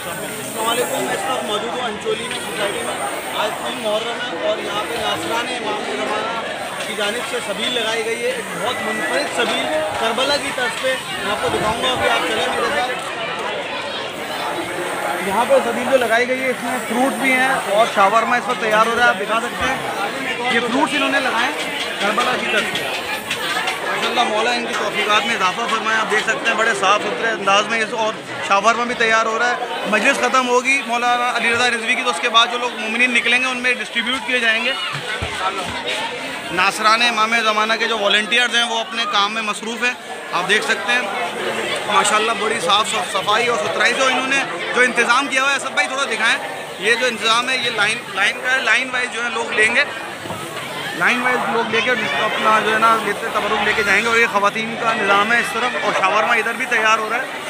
में सोसाइटी में आज तीन मुहर्रम है और यहाँ पे नासरान इमाम रमाना की जानब से सबील लगाई गई है। एक बहुत मुनफरद सबील करबला की तरफ़ पे मैं आपको दिखाऊँगा अभी आप चले मेरे साथ। यहाँ पे सबील जो लगाई गई है, इसमें फ्रूट भी हैं और शावरमा इस वक्त तैयार हो रहा है, आप दिखा सकते हैं। ये फ्रूट्स इन्होंने लगाए करबला की तरफ़ से माशा मौला इनकी तोफ़ीक़ात में इजाफा फरमाया आप देख सकते हैं, बड़े साफ़, सुथरे अंदाज में इस और शावरमा भी तैयार हो रहा है। मजलिस ख़त्म होगी, मौलाना अली रज़ा रिजवी की तो उसके बाद जो लोग मुमिन निकलेंगे, उनमें डिस्ट्रीब्यूट किए जाएँगे। नासरान इमाम ज़माना के जो वॉल्टियर्स हैं, वो अपने काम में मसरूफ़ हैं। आप देख सकते हैं, माशाल्लाह, बड़ी साफ़ सफ़ाई और सुथराई से इन्होंने जो इंतज़ाम किया हुआ है, सब भाई थोड़ा दिखाएँ। ये जो इंतज़ाम है, ये लाइन लाइन का लाइन वाइज जो है लोग लेंगे। लाइन वाइज लोग लेके अपना जो है ना, लेते तबरुक लेके जाएँगे और ये ख़वातीन का निज़ाम है इस तरफ़ और शावरमा इधर भी तैयार हो रहा है।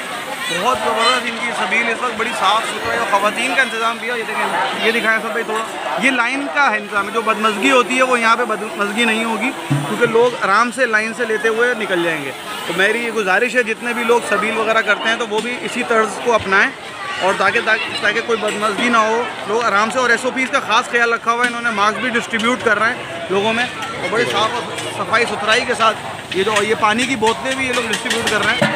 बहुत ज़बरदस्त इनकी सबील इस वक्त बड़ी साफ़ सुथरा है और ख़वातीन का इंतज़ाम भी है। ये देखें, ये दिखाएँ सब भाई थोड़ा। ये लाइन का है इंतज़ाम है, जो बदमजगी होती है वो यहाँ पे बदमजगी नहीं होगी, क्योंकि लोग आराम से लाइन से लेते हुए निकल जाएँगे। तो मेरी ये गुजारिश है, जितने भी लोग सबील वगैरह करते हैं तो वो भी इसी तर्ज को अपनाएँ। और ताकि ताकि कोई बदमजगी ना हो। लोग आराम से और एस का ख़ास ख्याल रखा हुआ है। इन्होंने मास्क भी डिस्ट्रीब्यूट कर रहे हैं लोगों में। और बड़े साफ़ और सफ़ाई सुथराई के साथ ये जो ये पानी की बोतलें भी ये लोग डिस्ट्रीब्यूट कर रहे हैं।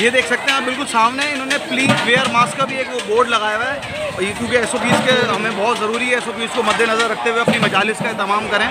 ये देख सकते हैं आप बिल्कुल सामने। इन्होंने प्लीज़ वेयर मास्क का भी एक वो बोर्ड लगाया हुआ है। और ये क्योंकि एस के हमें बहुत ज़रूरी है। एस को मद्देनज़र रखते हुए अपनी मजालस का अहतमाम करें।